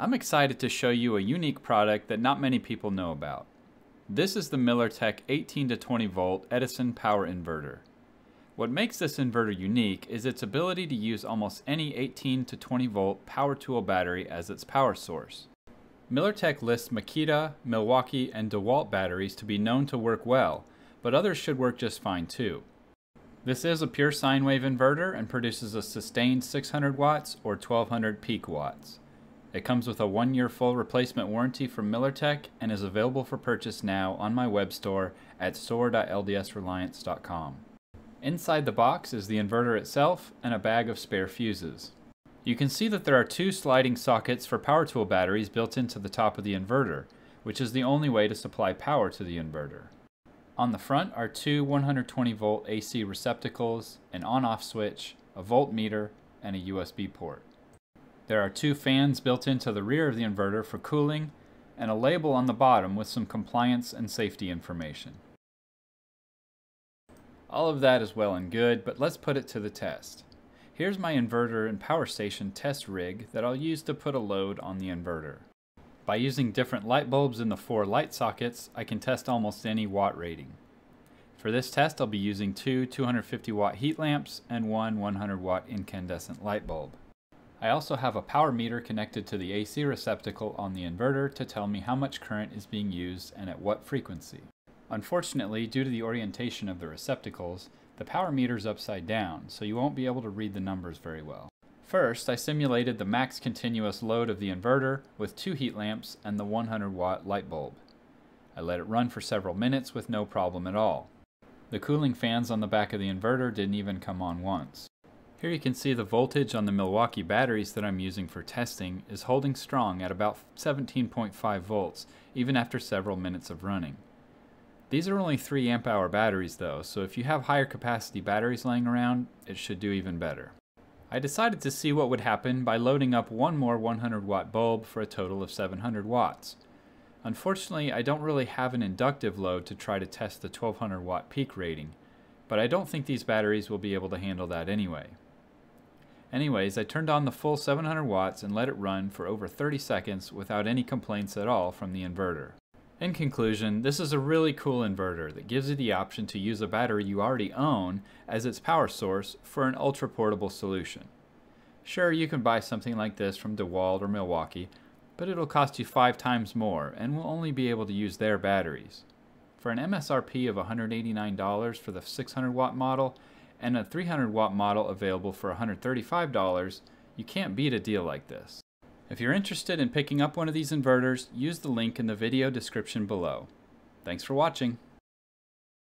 I'm excited to show you a unique product that not many people know about. This is the MillerTech 18 to 20 volt Edison power inverter. What makes this inverter unique is its ability to use almost any 18 to 20 volt power tool battery as its power source. MillerTech lists Makita, Milwaukee, and DeWalt batteries to be known to work well, but others should work just fine too. This is a pure sine wave inverter and produces a sustained 600 watts or 1200 peak watts. It comes with a one year full replacement warranty from MillerTech and is available for purchase now on my web store at store.ldsreliance.com. Inside the box is the inverter itself and a bag of spare fuses. You can see that there are two sliding sockets for power tool batteries built into the top of the inverter, which is the only way to supply power to the inverter. On the front are two 120 volt AC receptacles, an on-off switch, a voltmeter, and a USB port. There are two fans built into the rear of the inverter for cooling, and a label on the bottom with some compliance and safety information. All of that is well and good, but let's put it to the test. Here's my inverter and power station test rig that I'll use to put a load on the inverter. By using different light bulbs in the four light sockets, I can test almost any watt rating. For this test, I'll be using two 250 watt heat lamps and one 100 watt incandescent light bulb. I also have a power meter connected to the AC receptacle on the inverter to tell me how much current is being used and at what frequency. Unfortunately, due to the orientation of the receptacles, the power meter is upside down, so you won't be able to read the numbers very well. First, I simulated the max continuous load of the inverter with two heat lamps and the 100 watt light bulb. I let it run for several minutes with no problem at all. The cooling fans on the back of the inverter didn't even come on once. Here you can see the voltage on the Milwaukee batteries that I'm using for testing is holding strong at about 17.5 volts, even after several minutes of running. These are only 3 amp hour batteries though, so if you have higher capacity batteries laying around, it should do even better. I decided to see what would happen by loading up one more 100 watt bulb for a total of 700 watts. Unfortunately, I don't really have an inductive load to try to test the 1200 watt peak rating, but I don't think these batteries will be able to handle that anyway. Anyways, I turned on the full 700 watts and let it run for over 30 seconds without any complaints at all from the inverter. In conclusion, this is a really cool inverter that gives you the option to use a battery you already own as its power source for an ultra portable solution. Sure, you can buy something like this from DeWalt or Milwaukee, but it'll cost you five times more and will only be able to use their batteries. For an MSRP of $189 for the 600 watt model and a 300 watt model available for $135, you can't beat a deal like this. If you're interested in picking up one of these inverters, use the link in the video description below. Thanks for watching.